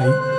Bye.